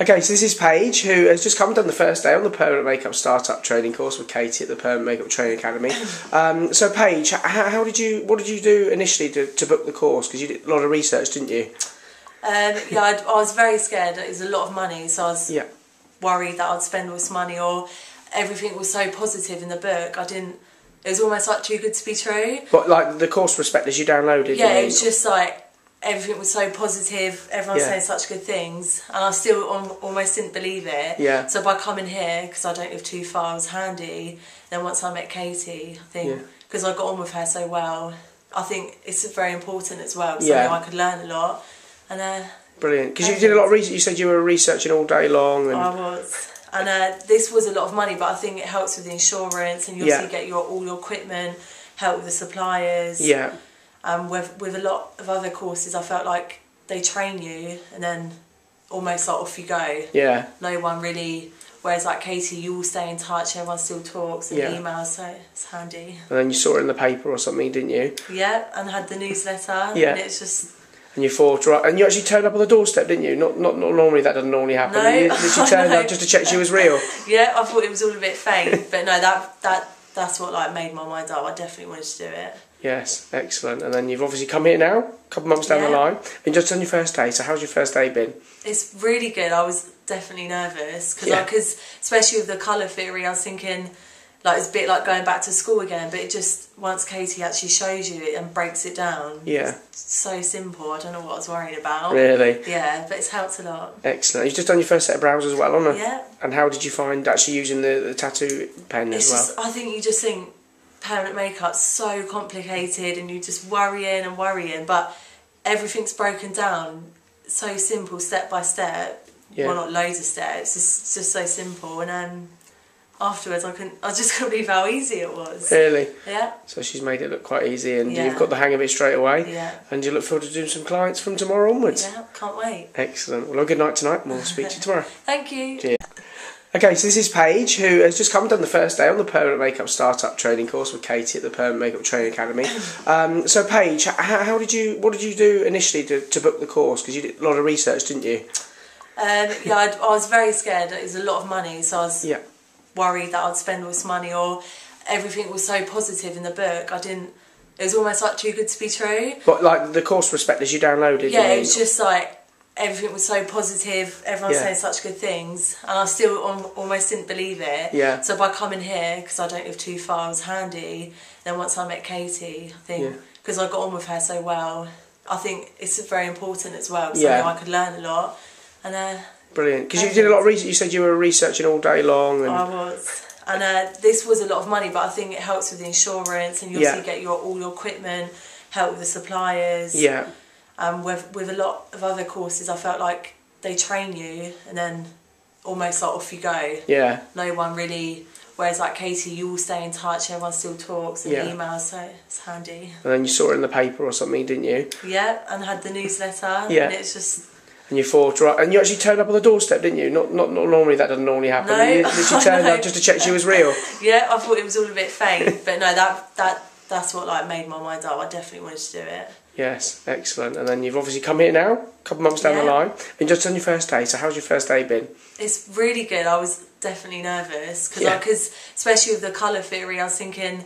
Okay, so this is Paige, who has just come and done the first day on the permanent makeup startup training course with Katy at the Permanent Makeup Training Academy. Um, so, Paige, how, how did you? What did you do initially to, to book the course? Because you did a lot of research, didn't you? Um, yeah, I'd, I was very scared. It was a lot of money, so I was Yeah. worried that I'd spend all this money or everything was so positive in the book. I didn't. It was almost like too good to be true. But like the course prospectus you downloaded. Yeah, you it was just like everything was so positive. Everyone's Yeah. saying such good things, and I still al- almost didn't believe it. Yeah. So by coming here, because I don't live too far, I was handy. Then once I met Katy, I think Yeah. because I got on with her so well, I think it's very important as well. So Yeah. I could learn a lot, and uh, brilliant. Because you did a lot of research. You said you were researching all day long, and I was. And uh, this was a lot of money, but I think it helps with the insurance, and you Yeah. get your all your equipment, help with the suppliers. yeah, Um, with with a lot of other courses, I felt like they train you, and then almost like off you go. yeah, No one really. Whereas like Katy, you all stay in touch. Everyone still talks and Yeah. emails, so it's handy. and then you saw it in the paper or something, didn't you? Yeah, and had the newsletter. Yeah. And it's just And you thought, right, and you actually turned up on the doorstep, didn't you? Not, not, not normally that doesn't normally happen. No, you literally turned up just to check she was real. yeah. I thought it was all a bit fake, but no, that that that's what like made my mind up. I definitely wanted to do it. Yes, excellent. And then you've obviously come here now, a couple months down the line, and just on your first day. So how's your first day been? It's really good. I was definitely nervous because, Yeah. especially with the colour theory, I was thinking like it's a bit like going back to school again. But it just once Katy actually shows you it and breaks it down, Yeah, it's so simple. I don't know what I was worrying about. really Yeah, but it's helped a lot. excellent. You've just done your first set of brows as well, haven't you? Yeah, And how did you find actually using the, the tattoo pen it's as well? just I think you just think permanent makeup's so complicated and you're just worrying and worrying, but everything's broken down so simple, step by step. Yeah. Well, not loads of steps. It's just so simple, and um, afterwards I couldn't. I just couldn't believe how easy it was. Really? Yeah, So she's made it look quite easy, and Yeah. you've got the hang of it straight away. yeah, And you look forward to doing some clients from tomorrow onwards. yeah. Can't wait. Excellent. Well, good night tonight, and we'll speak to you tomorrow. Thank you. Cheers. Okay, so this is Paige, who has just come and done the first day on the Permanent Makeup Startup Training course with Katy at the Permanent Makeup Training Academy. Um, so, Paige, how, how did you? What did you do initially to, to book the course? Because you did a lot of research, didn't you? Um, yeah, I'd, I was very scared. It was a lot of money, so I was Yeah. worried that I'd spend all this money or everything was so positive in the book. I didn't. It was almost like too good to be true. But like the course prospectus you downloaded. Yeah, it was just like everything was so positive. Everyone's Yeah. saying such good things, and I still al- almost didn't believe it. Yeah. So by coming here, because I don't live too far, I was handy. Then once I met Katy, I think Yeah. because I got on with her so well, I think it's very important as well. Because Yeah. I know I could learn a lot, and uh, brilliant. Because you did a lot of research. You said you were researching all day long, and I was. And uh, this was a lot of money, but I think it helps with the insurance, and you Yeah. get your all your equipment, help with the suppliers. yeah, Um, with with a lot of other courses, I felt like they train you, and then almost like off you go. yeah, No one really. Whereas like Katy, you all stay in touch. Everyone still talks and Yeah. emails, so it's handy. and then you saw it in the paper or something, didn't you? Yeah, and had the newsletter. Yeah. and it's just And you thought, right, and you actually turned up on the doorstep, didn't you? Not, not, not normally that doesn't normally happen. No, you literally turned up just to check she was real. yeah. I thought it was all a bit fake, but no, that that that's what like made my mind up. I definitely wanted to do it. Yes, excellent. And then you've obviously come here now, a couple months down the line, and just on your first day. So how's your first day been? It's really good. I was definitely nervous because, Yeah. because especially with the colour theory, I was thinking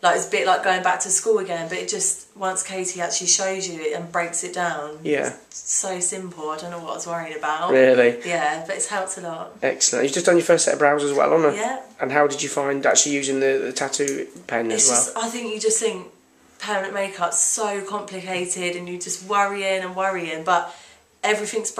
like it's a bit like going back to school again. But it just once Katy actually shows you it and breaks it down, Yeah, it's so simple. I don't know what I was worrying about. really Yeah, but it's helped a lot. excellent. You've just done your first set of brows as well, haven't you? Yeah, And how did you find actually using the, the tattoo pen it's as well? just I think you just think permanent makeup's so complicated and you just worrying and worrying, but everything's